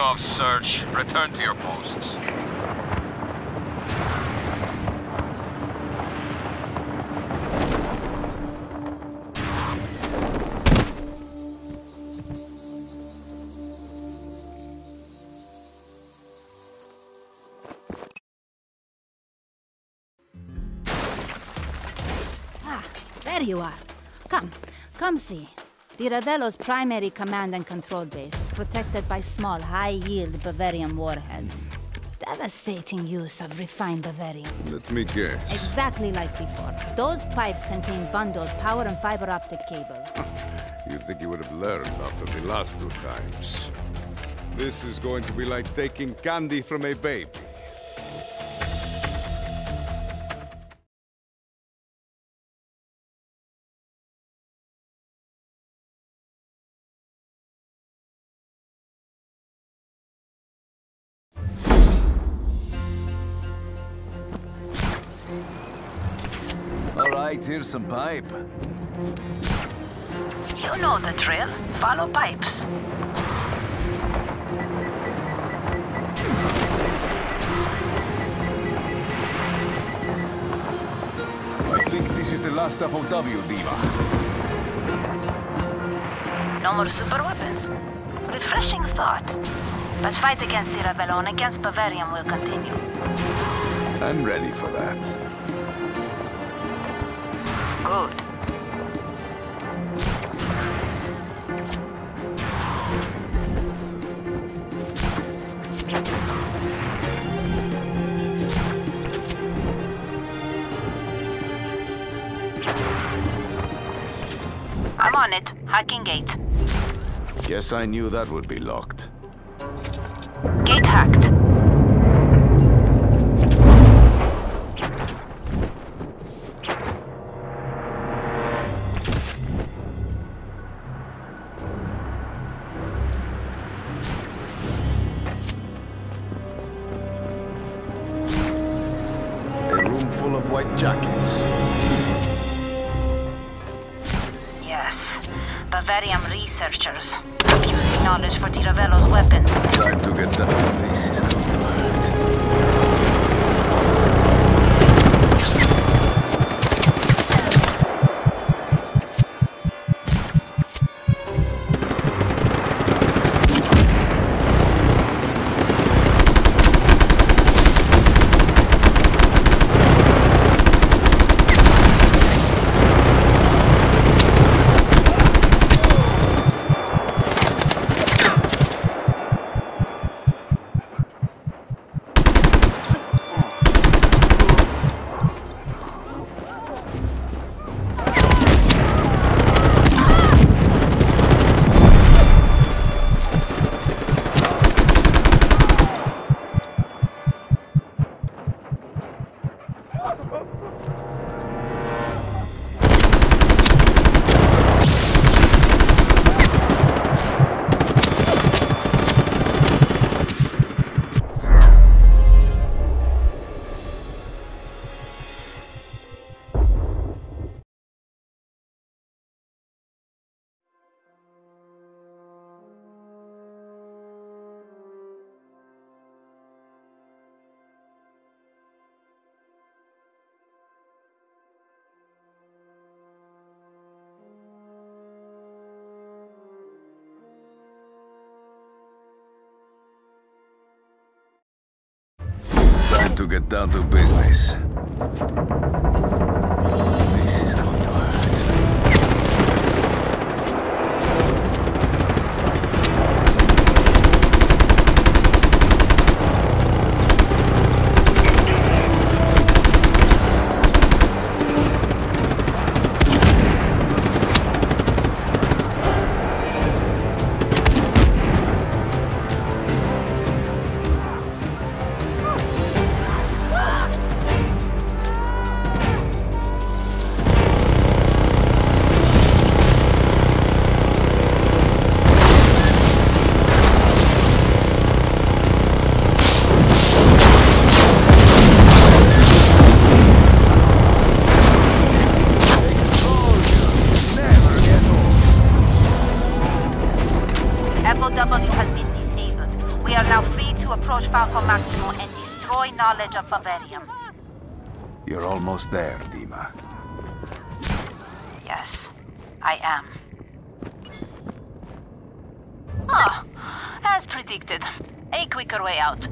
Off search. Return to your posts. Ah, there you are. Come, come see. Di Ravello's primary command and control base is protected by small, high-yield Bavarium warheads. Devastating use of refined Bavarium. Let me guess. Exactly like before. Those pipes contain bundled power and fiber optic cables. You'd think you would have learned after the last two times. This is going to be like taking candy from a baby. Here's some pipe. You know the drill. Follow pipes. I think this is the last FOW, Dima. No more super weapons. Refreshing thought. But fight against Di Ravello against Bavarium will continue. I'm ready for that. Good. I'm on it. Hacking gate. Guess I knew that would be locked. Gate hacked. Full of white jackets. Yes. Bavarium researchers. Using knowledge for Di Ravello's weapons. Time to get that. To get down to business. Approach Falco Maximo and destroy knowledge of Bavarium. You're almost there, Dima. Yes, I am. Ah, as predicted. A quicker way out.